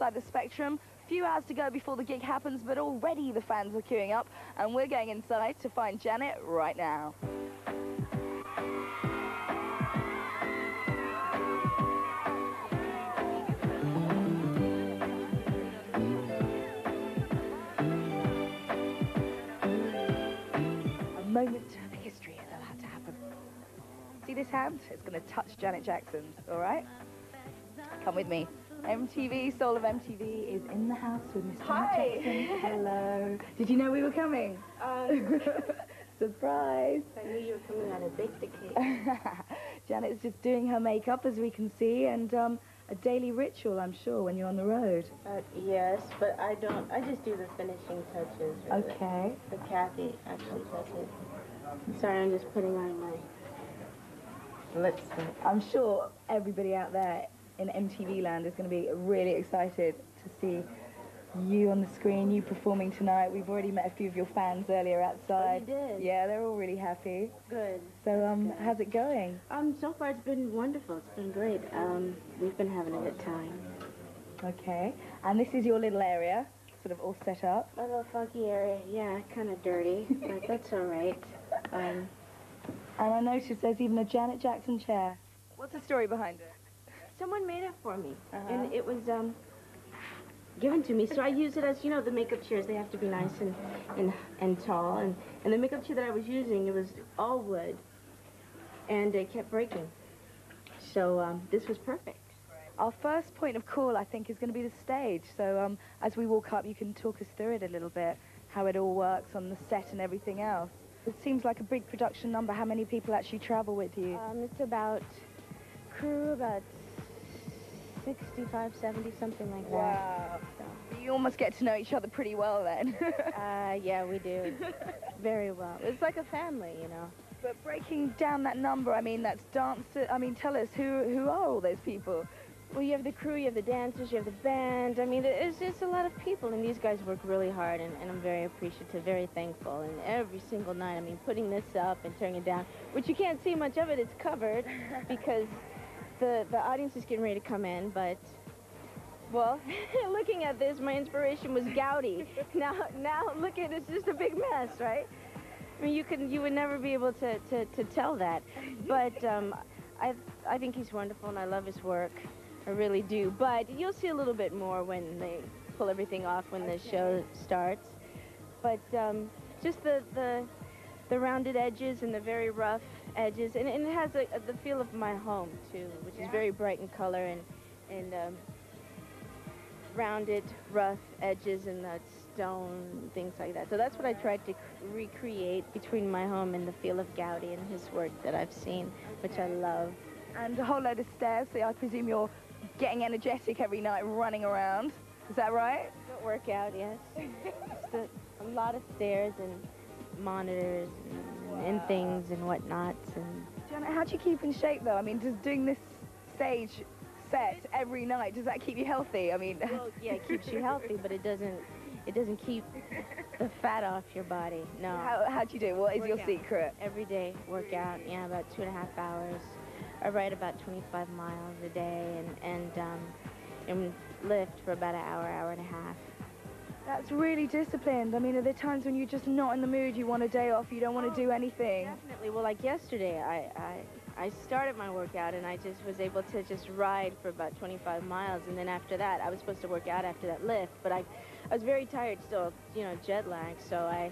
side the spectrum. Few hours to go before the gig happens, but already the fans are queuing up, and we're going inside to find Janet right now. A moment of history is about to happen. See this hand? It's going to touch Janet Jackson's, all right? Come with me. MTV, Soul of MTV is in the house with Janet Hi. Jackson. Hello. Did you know we were coming? Surprise. I knew you were coming on a the cake. Janet's just doing her makeup, as we can see, and um, a daily ritual, I'm sure, when you're on the road. Uh, yes, but I don't. I just do the finishing touches. Really. Okay. But Kathy actually does it. Sorry, I'm just putting on my lipstick. I'm sure everybody out there in MTV land is going to be really excited to see you on the screen, you performing tonight. We've already met a few of your fans earlier outside. Oh, did? Yeah, they're all really happy. Good. So, um, how's it going? Um, so far it's been wonderful. It's been great. Um, we've been having a good time. Okay. And this is your little area, sort of all set up. A little funky area, yeah, kind of dirty, but that's all right. Um, And I noticed there's even a Janet Jackson chair. What's the story behind it? Someone made it for me, Uh-huh. and it was um given to me. So I use it as you know the makeup chairs. They have to be nice and and and tall. And and the makeup chair that I was using, it was all wood, and it kept breaking. So um, this was perfect. Our first point of call, I think, is going to be the stage. So um, as we walk up, you can talk us through it a little bit, how it all works on the set and everything else. It seems like a big production number. How many people actually travel with you? Um, it's about crew about 65, 70, something like that. Wow. You almost get to know each other pretty well then. Uh, yeah, we do very well. It's like a family, you know. but breaking down that number, I mean, that's dancer. I mean, tell us, who, who are all those people? Well, you have the crew, you have the dancers, you have the band. I mean, it's just a lot of people, and these guys work really hard, and, and I'm very appreciative, very thankful. And every single night, I mean, putting this up and turning it down, which you can't see much of it, it's covered because the, the audience is getting ready to come in, but, well, looking at this, my inspiration was Gaudi. now, now, look at it, it's just a big mess, right? I mean, you can, you would never be able to, to, to tell that, but um, I, I think he's wonderful, and I love his work. I really do. But you'll see a little bit more when they pull everything off when the show starts. But um, just the, the the rounded edges and the very rough edges, and, and it has a, a- the feel of my home too, which is very bright in color and and um, rounded, rough edges and the stone things like that. So that's what I tried to recreate between my home and the feel of Gaudi and his work that I've seen, which I love. And a whole load of stairs, so I presume you're getting energetic every night, running around. Is that right? Good workout, yes. Just a, a lot of stairs and monitors and, and things and whatnots and Janet, how do you keep in shape, though? I mean, does doing this stage set every night, does that keep you healthy? I mean, well, yeah, it keeps you healthy, but it doesn't it doesn't keep the fat off your body. No. how, how do you do it? What is your secret? Every day workout, yeah, about two and a half hours. I ride about 25 miles a day and and um, and lift for about an hour, hour and a half. That's really disciplined. I mean, are there times when you're just not in the mood, you want a day off, you don't want to do oh, anything? Definitely. Well, like yesterday, I, I I started my workout and I just was able to just ride for about 25 miles, and then after that, I was supposed to work out after that lift, but I I was very tired still, you know, jet lag. So I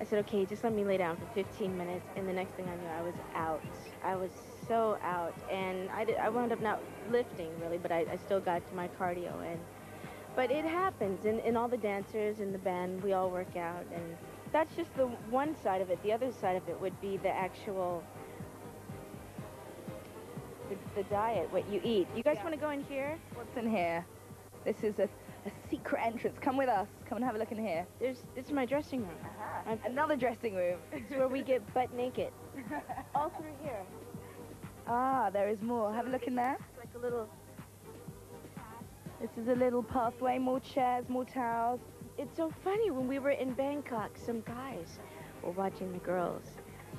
I said, okay, just let me lay down for 15 minutes, and the next thing I knew, I was out. I was so out, and I did, I wound up not lifting really, but I, I still got to my cardio and. But it happens, and, and all the dancers and the band, we all work out, and that's just the one side of it. The other side of it would be the actual, the, the diet, what you eat. You guys Yeah. want to go in here? What's in here? This is a, a secret entrance. Come with us. Come and have a look in here. There's, this is my dressing room. I'm- Another dressing room. It's where we get butt naked. All through here. ah, there is more. Have a look in there. It's like a little, This is a little pathway, more chairs, more towels. it's so funny, when we were in Bangkok, some guys were watching the girls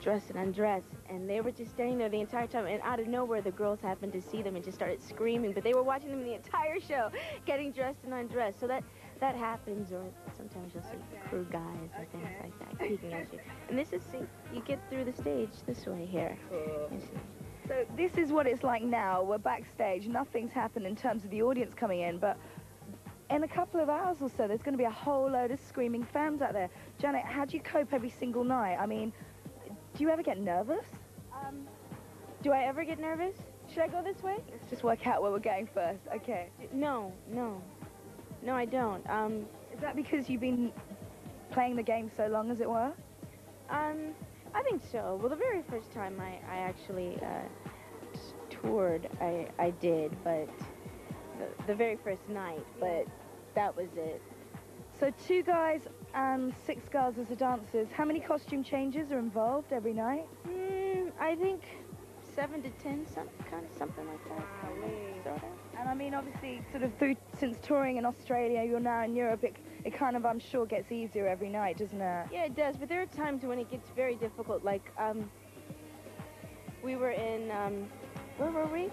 dress and undress. And they were just standing there the entire time. And out of nowhere, the girls happened to see them and just started screaming. But they were watching them the entire show, getting dressed and undressed. So that that happens. Or sometimes you'll see crew guys and things like that peeking at you. And this is, see, you get through the stage this way here. See. So this is what it's like now. We're backstage. Nothing's happened in terms of the audience coming in, but in a couple of hours or so, there's going to be a whole load of screaming fans out there. Janet, how do you cope every single night? I mean, do you ever get nervous? Um, do I ever get nervous? Should I go this way? Let's just work out where we're going first. Okay. No, no. No, I don't. Um, Is that because you've been playing the game so long, as it were? um, I think so. Well, the very first time I, I actually uh, toured, I, I did, but the, the very first night, but that was it. So two guys and six girls as the dancers. How many costume changes are involved every night? Mm, I think seven to ten, some, kind of something like that. Sort of. And I mean, obviously, sort of through since touring in Australia, you're now in Europe. It, it kind of, I'm sure, gets easier every night, doesn't it? Yeah, it does, but there are times when it gets very difficult. Like, um, we were in, um, where were we?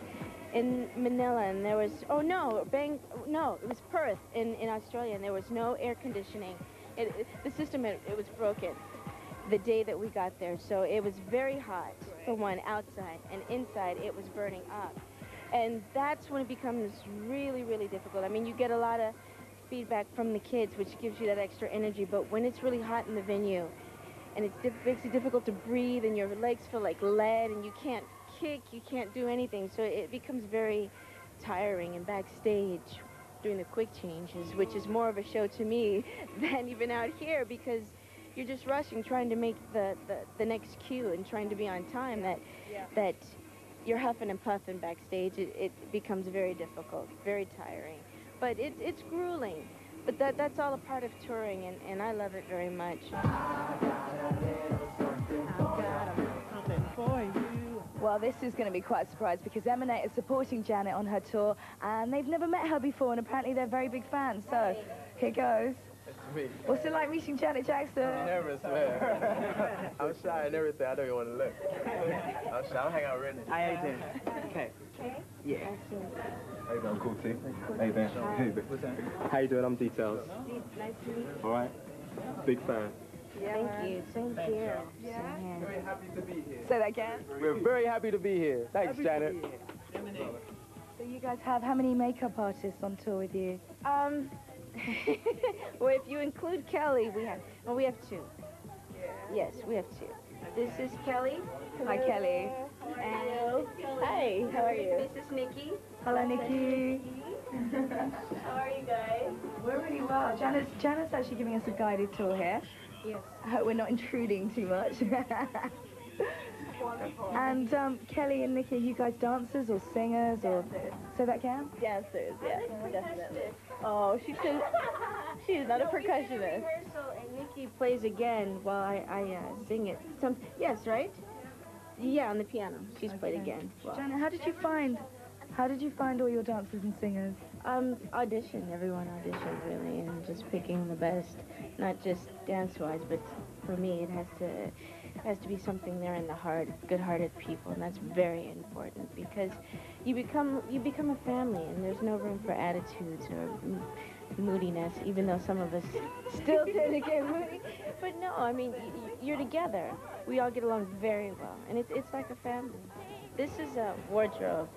In Manila, and there was, oh no, Bang, no, it was Perth in, in Australia, and there was no air conditioning. It, it, the system, it, it was broken the day that we got there, so it was very hot, for one, outside, and inside it was burning up. And that's when it becomes really, really difficult. I mean, you get a lot of feedback from the kids, which gives you that extra energy. But when it's really hot in the venue, and it makes it difficult to breathe, and your legs feel like lead, and you can't kick, you can't do anything, so it becomes very tiring. And backstage, doing the quick changes, which is more of a show to me than even out here, because you're just rushing, trying to make the, the, the next cue and trying to be on time. That that you're huffing and puffing backstage, it, it becomes very difficult, very tiring. But it, it's grueling. But that, that's all a part of touring, and, and I love it very much. Well, this is going to be quite a surprise because Emanate is supporting Janet on her tour, and they've never met her before, and apparently they're very big fans. So, here goes. It's me. What's it like meeting Janet Jackson? Nervous, man. I'm shy and everything. I don't even want to look. I'm shy. I'm hanging out with Rennie. How you doing? Okay. Yeah. How you doing? Cool, T. How you doing? Hey, What's that? How you doing? I'm Details. Nice to meet you. All right. Big fan. Thank you. Same here. Same here. Very happy to be here. Say that again. We're very happy to be here. Thanks, Janet. So you guys have how many makeup artists on tour with you? Um, well, if you include Kelly, we have, well, we have two. Yes, we have two. This is Kelly. Hi, Kelly. And hi, how are you? This is Nikki. Hello, Nikki. How are you guys? We're really well. Janet's, Janet's actually giving us a guided tour here. Yes. I hope we're not intruding too much. and um, Kelly and Nikki, are you guys dancers or singers or say that again? Dancers, yes, definitely. Oh, she should. She's not a percussionist. Rehearsal and Nikki plays again while I, I uh, sing it. Some, yes, right? Yeah, on the piano. She's played again. Well, Janet, how did you find how did you find all your dancers and singers? Um, audition. Everyone auditioned really, and just picking the best, not just dance-wise, but for me, it has to has to be something there in the heart, good-hearted people, and that's very important because you become you become a family, and there's no room for attitudes or moodiness, even though some of us still tend to get moody. But no, I mean, you're together. We all get along very well, and it's it's like a family. This is a wardrobe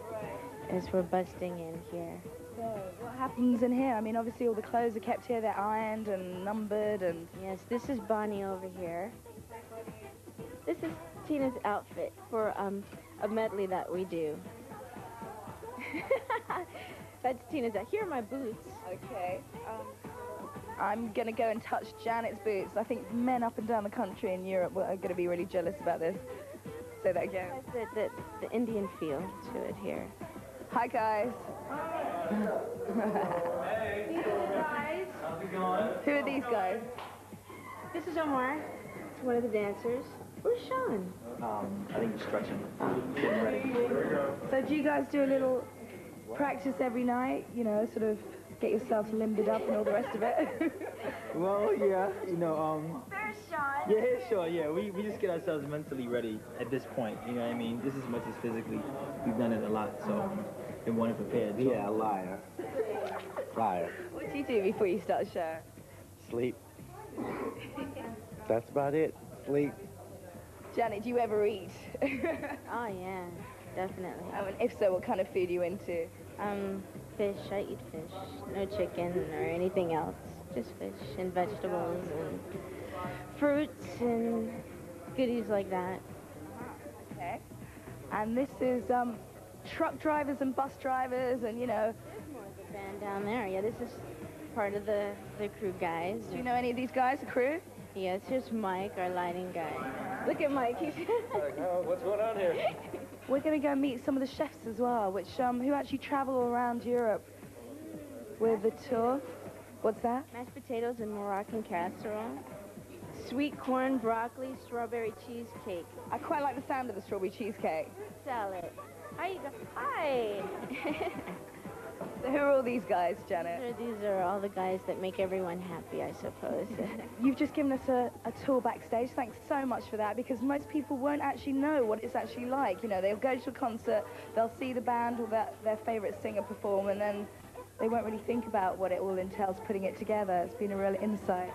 as we're busting in here. So what happens in here? I mean, obviously all the clothes are kept here. They're ironed and numbered and Yes, this is Bonnie over here. This is Tina's outfit for um, a medley that we do. That's Tina's. out- Here are my boots. Okay. Um, I'm gonna go and touch Janet's boots. I think men up and down the country in Europe are gonna be really jealous about this. Say that again. The, the, the Indian feel to it here. Hi guys. Who are these guys? This is Omar. It's one of the dancers. Where's Sean? Um, I think you're stretching. Getting ready. So do you guys do a little practice every night? You know, sort of get yourself limbered up and all the rest of it. Well, yeah, you know, um. Yeah, sure, yeah. We, we just get ourselves mentally ready at this point, you know what I mean? Just as much as physically. We've done it a lot, so we want to prepare. So. Yeah, liar. Liar. what do you do before you start a show? Sleep. That's about it. Sleep. Janet, do you ever eat? Oh, yeah, definitely. I mean, if so, what kind of food are you into? Um, fish, I eat fish. No chicken or anything else. Just fish and vegetables and fruits and goodies like that. Okay. And this is um, truck drivers and bus drivers and, you know, there's more of The band down there, yeah, this is part of the, the crew guys. do you know any of these guys, the crew? Yes, here's Mike, our lighting guy. Look at Mike, he's... what's going on here? We're going to go meet some of the chefs as well, which um, who actually travel around Europe with the tour. What's that? Mashed potatoes and Moroccan casserole. Sweet corn, broccoli, strawberry cheesecake. I quite like the sound of the strawberry cheesecake. Salad. How you go? Hi! Who are all these guys, Janet? These are all the guys that make everyone happy, I suppose. You've just given us a, a tour backstage. Thanks so much for that because most people won't actually know what it's actually like. You know, they'll go to a concert, they'll see the band or their, their favourite singer perform and then they won't really think about what it all entails putting it together. It's been a real insight.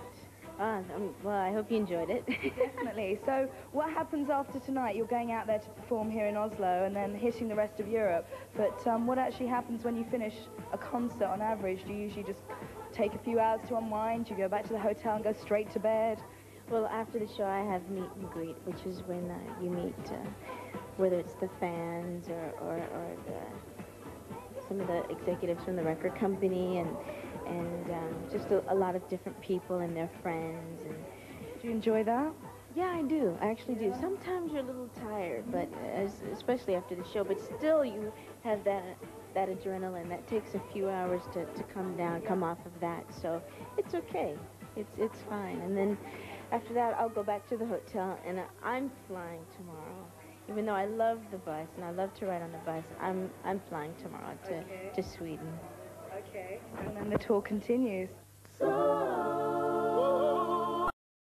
Ah, um, well, I hope you enjoyed it. Definitely. So what happens after tonight? You're going out there to perform here in Oslo and then hitting the rest of Europe. But um, what actually happens when you finish a concert on average? Do you usually just take a few hours to unwind? Do you go back to the hotel and go straight to bed? well, after the show, I have meet and greet, which is when uh, you meet, uh, whether it's the fans or, or, or the, some of the executives from the record company and, and um, just a, a lot of different people and their friends. And Do you enjoy that? Yeah, I do. I actually do. Sometimes you're a little tired, but as, especially after the show, but still you have that that adrenaline that takes a few hours to, to come down, come off of that. So it's okay. It's it's fine. And then after that, I'll go back to the hotel, and I'm flying tomorrow. Even though I love the bus and I love to ride on the bus, I'm I'm flying tomorrow to Okay. to Sweden. Okay. And then the tour continues. So